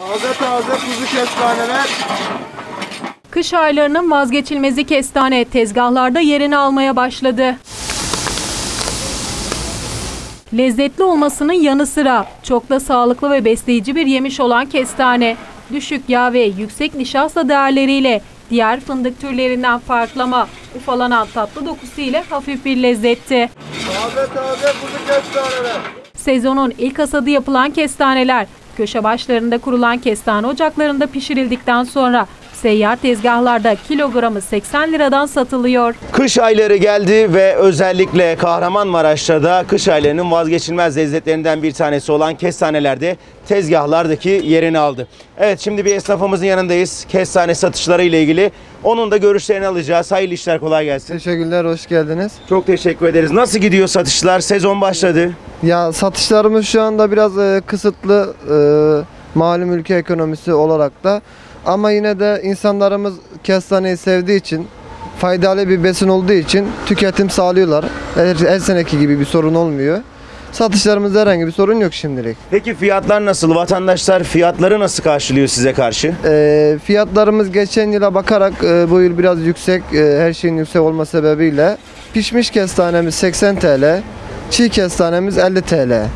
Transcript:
Taze taze kuzu kestaneler. Kış aylarının vazgeçilmezi kestane tezgahlarda yerini almaya başladı. Lezzetli olmasının yanı sıra çok da sağlıklı ve besleyici bir yemiş olan kestane, düşük yağ ve yüksek nişasta değerleriyle diğer fındık türlerinden farklama, ufalanan tatlı dokusu ile hafif bir lezzetti. Taze taze kuzu kestaneler. Sezonun ilk hasadı yapılan kestaneler, köşe başlarında kurulan kestane ocaklarında pişirildikten sonra seyyar tezgahlarda kilogramı 80 liradan satılıyor. Kış ayları geldi ve özellikle Kahramanmaraş'ta da kış aylarının vazgeçilmez lezzetlerinden bir tanesi olan kestanelerde tezgahlardaki yerini aldı. Evet şimdi bir esnafımızın yanındayız. Kestane satışları ile ilgili. Onun da görüşlerini alacağız. Hayırlı işler kolay gelsin. Teşekkürler, hoş geldiniz. Çok teşekkür ederiz. Nasıl gidiyor satışlar? Sezon başladı. Ya satışlarımız şu anda biraz e, kısıtlı e, malum ülke ekonomisi olarak da ama yine de insanlarımız kestaneyi sevdiği için faydalı bir besin olduğu için tüketim sağlıyorlar. Her, her seneki gibi bir sorun olmuyor. Satışlarımızda herhangi bir sorun yok şimdilik. Peki fiyatlar nasıl? Vatandaşlar fiyatları nasıl karşılıyor size karşı? E, fiyatlarımız geçen yıla bakarak e, bu yıl biraz yüksek, e, her şeyin yüksek olma sebebiyle pişmiş kestanemiz 80 TL, çiğ kestanemiz 50 TL.